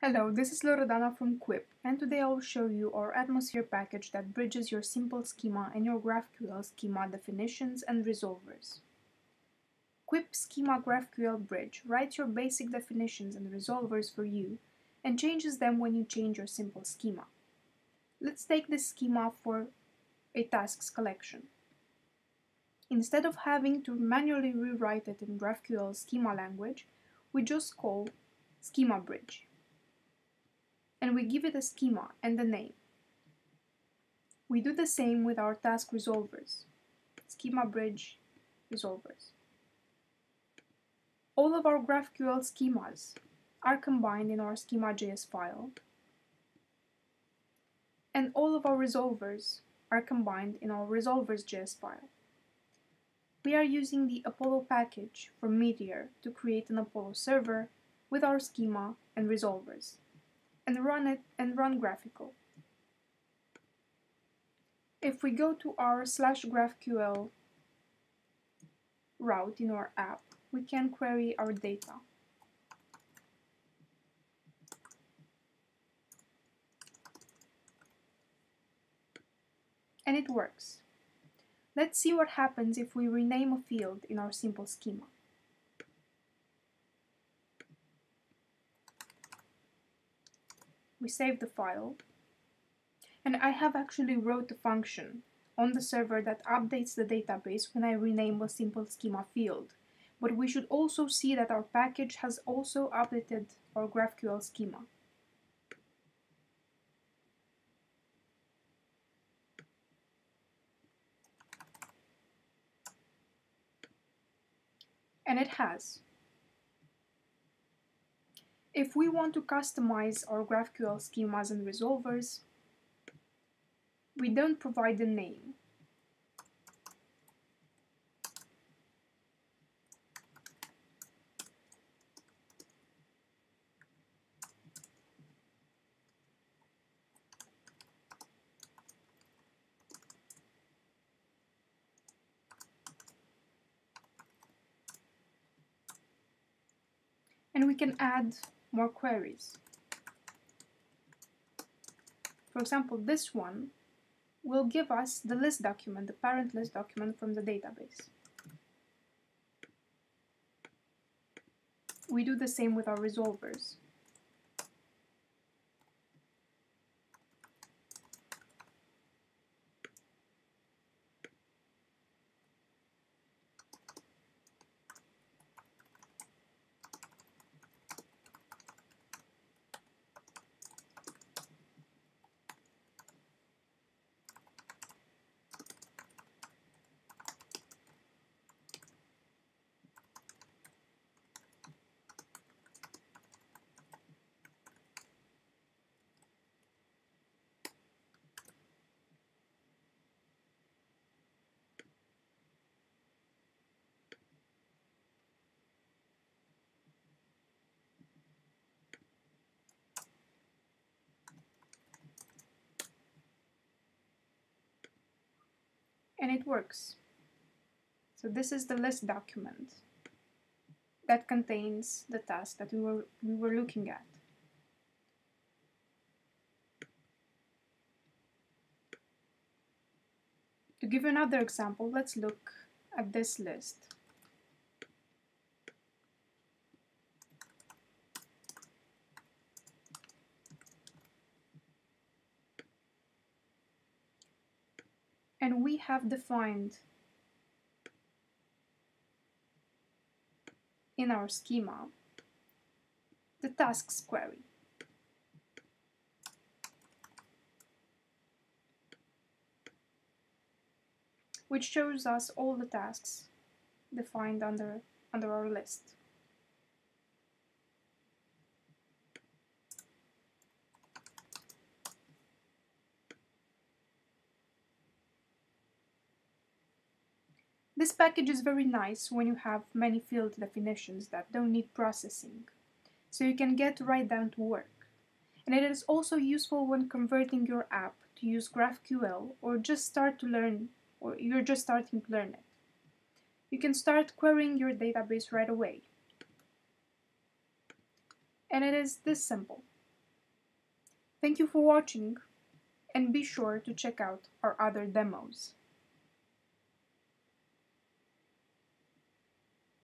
Hello, this is Loredana from Kuip, and today I will show you our Atmosphere package that bridges your simple schema and your GraphQL schema definitions and resolvers. Kuip Schema GraphQL Bridge writes your basic definitions and resolvers for you and changes them when you change your simple schema. Let's take this schema for a tasks collection. Instead of having to manually rewrite it in GraphQL schema language, we just call schema bridge and we give it a schema and a name. We do the same with our task resolvers, schema bridge resolvers. All of our GraphQL schemas are combined in our schema.js file, and all of our resolvers are combined in our resolvers.js file. We are using the Apollo package from Meteor to create an Apollo server with our schema and resolvers and run it and run GraphiQL. If we go to our slash GraphQL route in our app, we can query our data. And it works. Let's see what happens if we rename a field in our simple schema. We save the file. And I have actually wrote a function on the server that updates the database when I rename a simple schema field. But we should also see that our package has also updated our GraphQL schema. And it has. If we want to customize our GraphQL schemas and resolvers, we don't provide a name. and we can add more queries. For example, this one will give us the list document, the parent list document from the database. We do the same with our resolvers. And it works. So this is the list document that contains the task that we were, we were looking at. To give another example, let's look at this list. And we have defined in our schema the tasks query. which shows us all the tasks defined under, under our list. This package is very nice when you have many field definitions that don't need processing, so you can get right down to work. And it is also useful when converting your app to use GraphQL or just start to learn, or you're just starting to learn it. You can start querying your database right away. And it is this simple. Thank you for watching and be sure to check out our other demos.